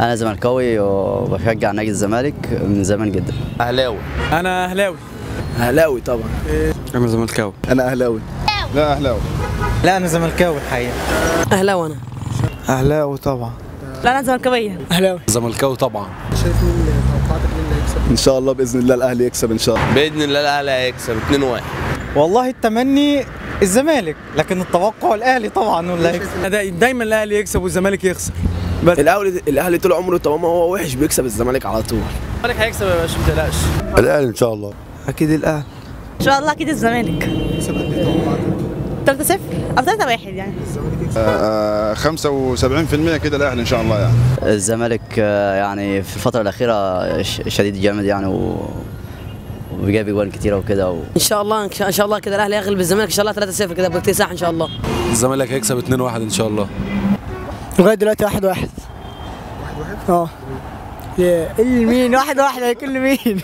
أنا زملكاوي وبشجع نادي الزمالك من زمان جدا. أهلاوي. أنا أهلاوي. أهلاوي طبعا. أنا زملكاوي. أنا أهلاوي. لا أهلاوي. لا أنا زملكاوي الحقيقة. أهلاوي أنا. أهلاوي طبعا. لا أنا زملكاوية. أهلاوي. زملكاوي طبعا. إن شاء الله بإذن الله الأهلي يكسب إن شاء الله. بإذن الله الأهلي هيكسب 2-1 والله التمني الزمالك لكن التوقع الأهلي طبعا ولا هيكسب. دايما الأهلي يكسب والزمالك يخسر. الأهلي الأهلي طول عمره طالما هو وحش بيكسب الزمالك على طول. الزمالك هيكسب يا باشا؟ ما تقلقش. الأهلي إن شاء الله. أكيد الأهلي. إن شاء الله أكيد الزمالك. 3 0 أو 3 1 يعني. 75% كده الأهلي إن شاء الله يعني. الزمالك آه، يعني في الفترة الأخيرة ش- شديد جامد يعني و وجاب اجوان كتيرة وكده و... إن شاء الله إن شاء إن شاء الله كده الأهلي يغلب الزمالك إن شاء الله 3 0 كده باكتساح إن شاء الله. الزمالك هيكسب 2-1 إن شاء الله. لغاية دلوقتي واحد واحد. آه. يا مين؟ واحد واحد هيكون مين؟